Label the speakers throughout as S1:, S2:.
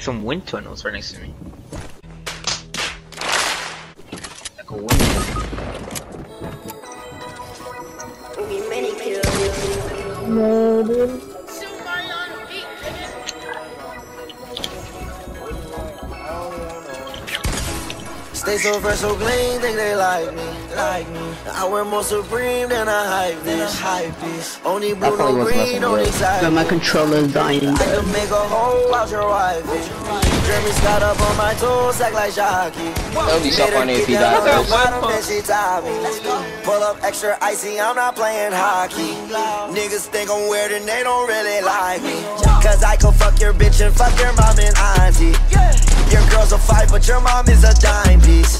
S1: Some wind tunnels right next to me. Like a wind tunnel.
S2: No, dude.
S3: Stay so fresh, so clean, think they like me, like me. I wear more supreme than a hype this, hype this. Only blue, no green, don't excite
S2: But my controller's dying.
S3: I can make a hole out your wife. Jeremy Scott up on my toes, act like Shocky.
S4: That would be so funny if he
S3: Get down
S4: died
S3: on the
S4: first.
S3: bottom, then she me. Pull up extra icy, I'm not playing hockey. Niggas think I'm weird and they don't really like me. Cause I can fuck your bitch and fuck your mom and auntie. Your girl's a five, but your mom is a dime piece.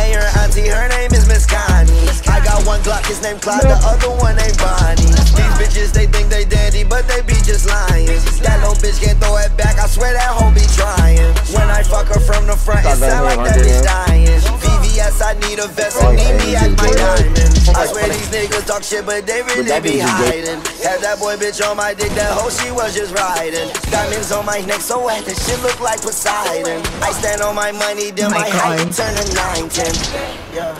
S3: And your auntie, her name is Miss Connie. I got one Glock, his name Clyde, the other one ain't Bonnie. These bitches, they think they dandy, but they be just lying. That little bitch can't throw it back, I swear that hoe be trying. When I fuck her from the front, it sound like that bitch dying. VVS, I need a vest, and need me at my diamond. I swear these niggas talk shit, but they really be hiding. Had that boy bitch on my dick, that hoe she was just riding. Diamonds on my neck, so wet, that shit look like Poseidon. I stand on my money, then my height turn to 9, 10. Yeah.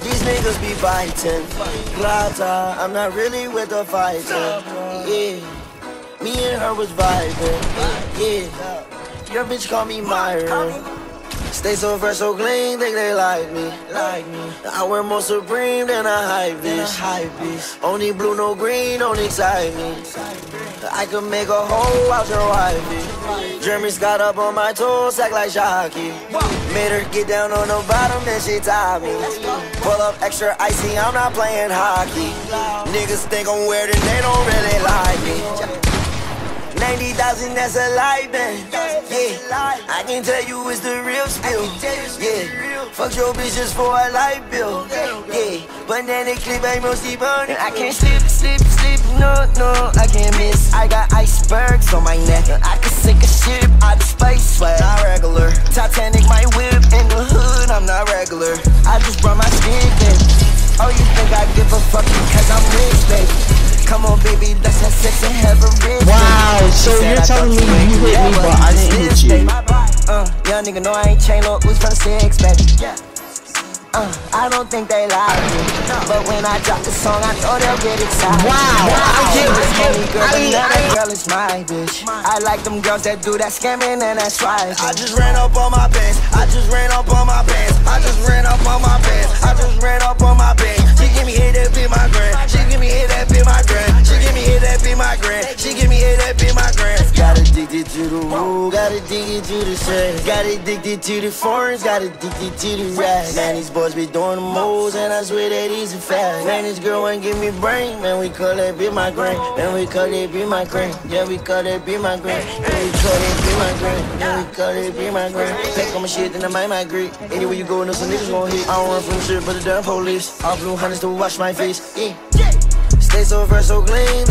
S3: These niggas be fighting. Plata, I'm not really with the fighter. Yeah. Me and her was vibing. Yeah. Your bitch call me Myron. Stay so fresh, so clean, think they like me. Like me. I wear more supreme than a hype bitch. Hype bitch. Only blue, no green, don't excite me. I could make a hole out your wifey. Jeremy Scott up on my toes, act like Shocky. Made her get down on the bottom, then she tied me. Pull up extra icy, I'm not playing hockey. Niggas think I'm weird and they don't really like me. 90,000, that's a lie, man. Yeah, I can tell you it's the real spill. Yeah, fuck your bitch just for a light bill. Yeah, banana clip, I'm mostly burning. I can't slip, slip, slip, no, no, I can't miss. I got icebergs on my neck. I can sink a ship out of space, but not regular. Titanic, my whip in the hood, I'm not regular. I just brought my stick in. Oh, you think I give a fuck because I'm rich, baby? Come on, baby, let's have sex and have a rich.
S2: Wow, so you're telling me you hit me, but I didn't hit you.
S3: Uh, young nigga know I ain't chain low, was from six, baby. Uh, I don't think they like me, but when I drop the song, I know they'll get excited.
S2: Wow, I get
S3: This
S2: it.
S3: homie girl,
S2: I-
S3: another
S2: I-
S3: girl is my bitch. I like them girls that do that scamming and that swiping. I just ran up on my pants. I just ran up on my pants. I just ran up on my pants. I just ran up on my pants. She give me Got addicted to the sex. Got addicted to the foreigns. Got addicted to the rap. Man, these boys be doing the moves, and I swear that he's a fact. Man, this girl ain't give me brain. Man, we call that be my grand. Man, we call that be my grand. Yeah, we call that be my grand. Yeah, we call that be my grand. Yeah, we call that be my grand. Pack on my shit, then I might migrate. Anywhere you go, know some niggas gon' hit. I don't run from shit, but the damn police. All blue hunters to wash my face. Yeah. Stay so fresh, so clean,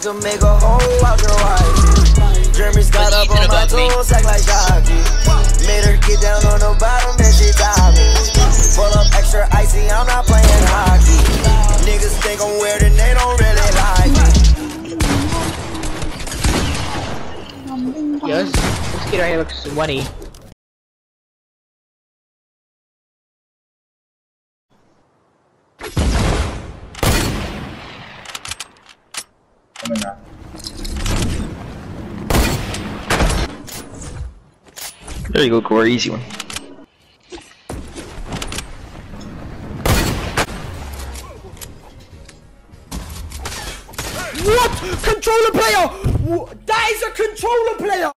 S3: I can make a hole out your wife. Jeremy Scott up on my toes, act like Shocky. Made her get down on the bottom, then she tied me. Pull up extra icy, I'm not playing hockey. Niggas think I'm weird and they don't really like me.
S1: Yes, this kid right here looks sweaty. There you go, Corey. Easy one.
S5: What? Controller player! That is a controller player!